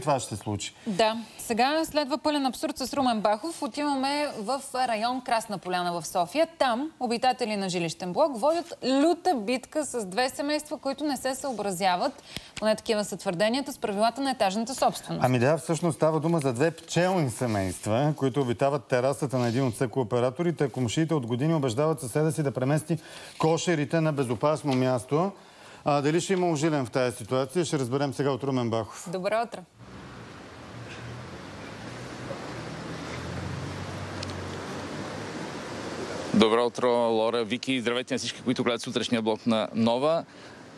това ще се случи. Да. Сега следва пълен абсурд с Румен Бахов. Отиваме в район Красна поляна в София. Там обитатели на жилищен блок водят люта битка с две семейства, които не се съобразяват, поне такива са твърденията, с правилата на етажната собственост. Ами да, всъщност става дума за две пчелни семейства, които обитават терасата на един от секооператорите. Комшиите от години убеждават съседа си да премести кошерите на безопасно място. А, дали ще има ожилен в тази ситуация, ще разберем сега от Румен Бахов. Добро утро. Добро утро, Лора, Вики. Здравейте на всички, които гледат сутрешния блок на Нова.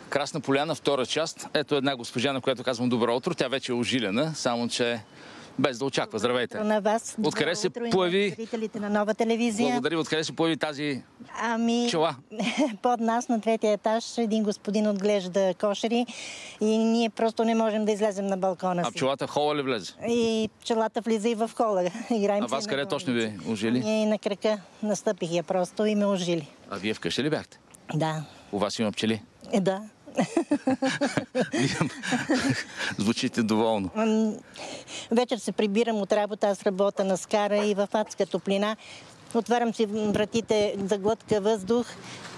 Красна поляна, втора част. Ето една госпожа, на която казвам добро утро. Тя вече е ожилена, само че без да очаква. Здравейте. на вас. Откъде се появи- на зрителите на нова телевизия. Благодаря. Откъде се появи тази Ами, пчела? под нас на третия етаж един господин отглежда кошери и ние просто не можем да излезем на балкона А си. пчелата в хола ли влезе? И пчелата влиза и в хола. Играем А вас къде точно ви ожили? Ние на крака настъпих я просто и ме ожили. А вие вкъщи ли бяхте? Да. У вас има пчели? Е, да. Звучите доволно. Вечер се прибирам от работа, аз работя на скара и в адска топлина. Отварям си вратите за глътка въздух,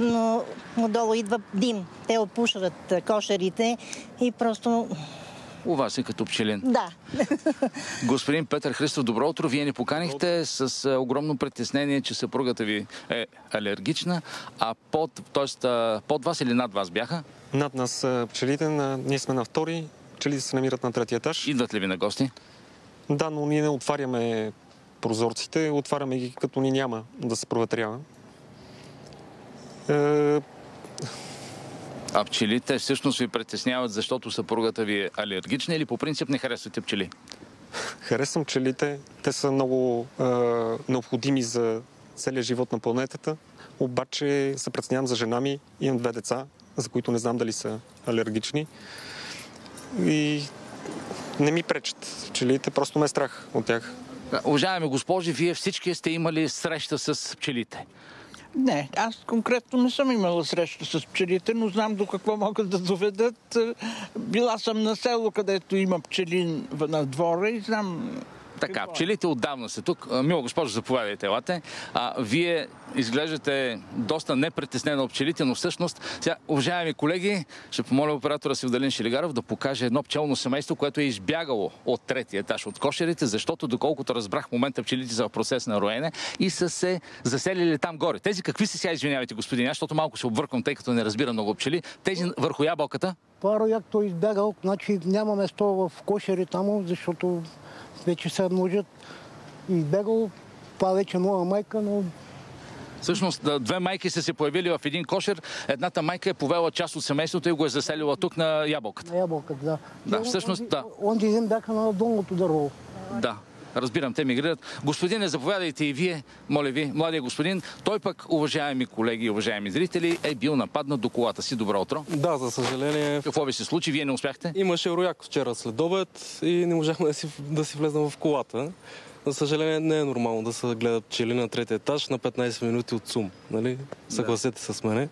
но отдолу идва дим. Те опушват кошерите и просто... У вас е като пчелин. Да. Господин Петър Христов, добро утро. Вие ни поканихте с а, огромно притеснение, че съпругата ви е алергична, а под, тоест, а, под вас или над вас бяха? Над нас са пчелите, ние сме на втори, пчелите се намират на третия етаж. Идват ли ви на гости? Да, но ние не отваряме прозорците, отваряме ги като ни няма да се проветрява. А пчелите всъщност ви притесняват, защото съпругата ви е алергична или по принцип не харесвате пчели? харесвам пчелите, те са много е, необходими за целия живот на планетата, обаче се преценявам за жена ми, имам две деца, за които не знам дали са алергични. И не ми пречат пчелите, просто ме е страх от тях. Уважаеми госпожи, вие всички сте имали среща с пчелите. Не, аз конкретно не съм имала среща с пчелите, но знам до какво могат да доведат. Е, Била съм на село, където има пчели в- на двора и знам Така, е? пчелите отдавна са тук. Мила госпожо, заповядайте, елате. А, вие изглеждате доста непритеснена от пчелите, но всъщност, сега, уважаеми колеги, ще помоля оператора Севдалин Шилигаров да покаже едно пчелно семейство, което е избягало от третия етаж от кошерите, защото, доколкото разбрах, в момента пчелите са в процес на роене и са се заселили там горе. Тези какви са сега, извинявайте, господин, аз, защото малко се обвърквам, тъй като не разбира много пчели. Тези върху ябълката, Това рояк той избягал, значи няма место в кошери там, защото вече се множат. И избягал, това вече нова майка, но Всъщност, две майки са се появили в един кошер. Едната майка е повела част от семейството и го е заселила тук на ябълката. на ябълката, да. Да, он- всъщност, да. Онзи ден бяха на долното дърво. Да. Разбирам, те мигрират. Господине, заповядайте и вие, моля ви, младия господин. Той пък, уважаеми колеги и уважаеми зрители, е бил нападнат до колата си. Добро утро. Да, за съжаление. Какво ви се случи? Вие не успяхте? Имаше рояк вчера след обед и не можахме да си, да си влезнем в колата. За съжаление не е нормално да се гледат пчели на третия етаж на 15 минути от сум. Нали? Съгласете се с мене.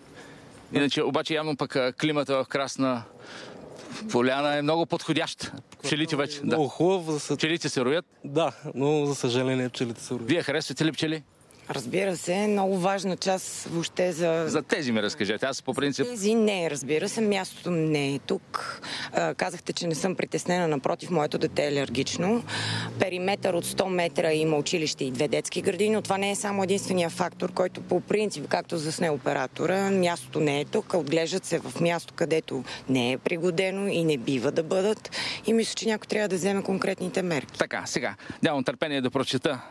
Иначе, обаче, явно пък климата в Красна поляна е много подходящ. Пчелите вече. Да. Много хубав. За... съ- Пчелите се роят. Да, но за съжаление пчелите са роят. Вие харесвате ли пчели? Разбира се, много важна част въобще за... За тези ми разкажете. Аз по принцип... Тези не, разбира се, мястото не е тук. А, Казахте, че не съм притеснена, напротив, моето дете е алергично. Периметър от 100 метра има училище и две детски градини, но това не е само единствения фактор, който по принцип, както засне оператора, мястото не е тук, отглеждат се в място, където не е пригодено и не бива да бъдат. И мисля, че някой трябва да вземе конкретните мерки. Така, сега, нямам търпение да прочета.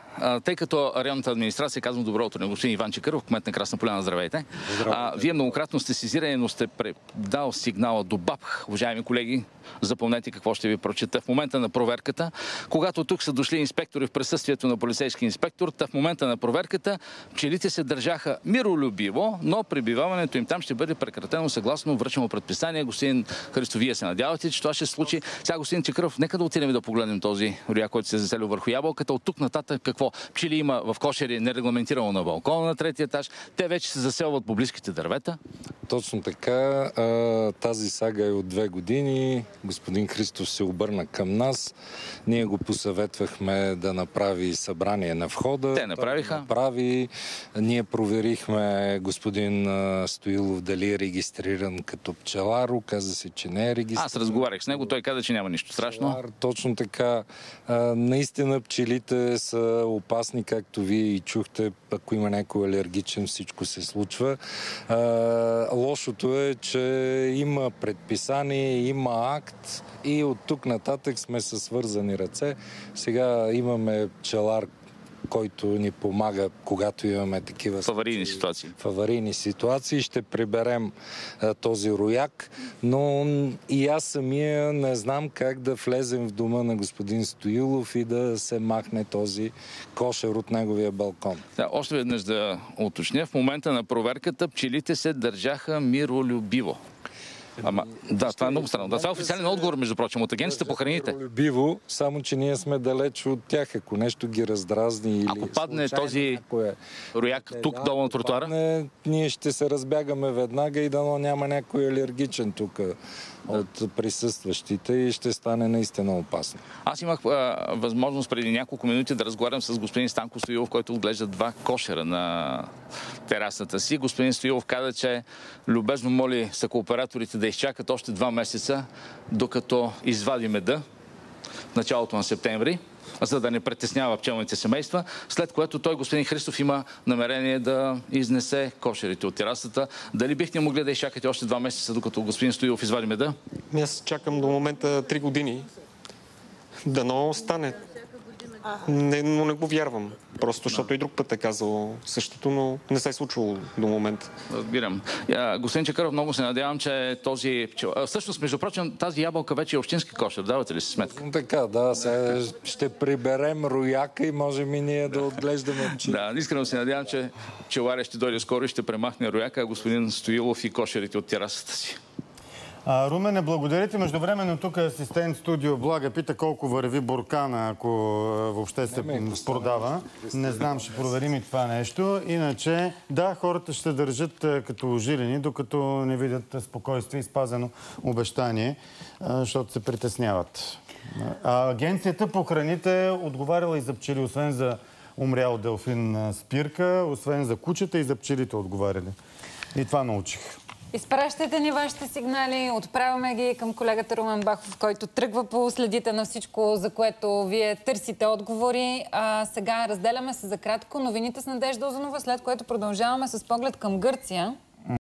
Тъй като районната администрация, казвам добро утро на господин Иван Чекъров, кмет на Красна поляна, здравейте. А, вие многократно сте сезирани, но сте предал сигнала до БАП. Уважаеми колеги, запомнете какво ще ви прочета. В момента на проверката, когато тук са дошли инспектори в присъствието на полицейски инспектор, та в момента на проверката пчелите се държаха миролюбиво, но пребиваването им там ще бъде прекратено съгласно връчено предписание. Господин Христо, вие се надявате, че това ще се случи. Сега, господин Чекъров, нека да отидем да погледнем този рояк, който се е заселил върху ябълката. От тук нататък какво какво пчели има в кошери нерегламентирано на балкона на третия етаж. Те вече се заселват по близките дървета. Точно така. Тази сага е от две години. Господин Христов се обърна към нас. Ние го посъветвахме да направи събрание на входа. Те направиха. Направи. Ние проверихме господин Стоилов дали е регистриран като пчелар. Оказа се, че не е регистриран. Аз разговарях с него, той каза, че няма нищо страшно. Пчелар, Точно така. Наистина пчелите са опасни, както вие и чухте. Ако има някой алергичен, всичко се случва. А, лошото е, че има предписание, има акт и от тук нататък сме със свързани ръце. Сега имаме пчелар, който ни помага, когато имаме такива В аварийни ситуации. в аварийни ситуации. Ще приберем а, този рояк, но и аз самия не знам как да влезем в дома на господин Стоилов и да се махне този кошер от неговия балкон. Да, още веднъж да уточня. В момента на проверката пчелите се държаха миролюбиво. Ама, да, това е много странно. Да, това е официален отговор, между прочим, от агенцията по храните. Любиво, само че ние сме далеч от тях. Ако нещо ги раздразни или Ако падне случайно този някое рояк тук, долу на тротуара, ние ще се разбягаме веднага и дано няма някой алергичен тук от присъстващите и ще стане наистина опасно. Аз имах а, възможност преди няколко минути да разговарям с господин Станко Стоилов, който отглежда два кошера на терасата си. Господин Стоилов каза, че любезно моли са кооператорите да изчакат още два месеца, докато извади меда в началото на септември, за да не притеснява пчелните семейства, след което той, господин Христов, има намерение да изнесе кошерите от терасата. Дали бихте могли да изчакате още два месеца, докато господин Стоилов извади меда? Ами Аз чакам до момента 3 години. Дано стане. Не, но не го вярвам. Просто защото и друг път е казал същото, но не се е случвало до момента. Разбирам. Господин Чакъров, много се надявам, че този пчел... Всъщност, между прочим, тази ябълка вече е общински кошер. Давате ли си сметка? Така, да, сега ще приберем рояка и можем и ние да отглеждаме пчели. Да, искрено се надявам, че пчеларя ще дойде скоро и ще премахне рояка, а господин Стоилов и кошерите от терасата си. А, Румене, благодаря ти. Междувременно тук е асистент студио Блага пита колко върви буркана, ако въобще се Ами, продава. Не знам, ще проверим и това нещо. Иначе, да, хората ще държат като жилени, докато не видят спокойствие и спазено обещание, защото се притесняват. А, агенцията по храните е отговаряла и за пчели, освен за умрял делфин спирка, освен за кучета и за пчелите отговаряли. И това научих. Изпращайте ни вашите сигнали, отправяме ги към колегата Румен Бахов, който тръгва по следите на всичко, за което вие търсите отговори. А сега разделяме се за кратко новините с Надежда Озанова, след което продължаваме с поглед към Гърция.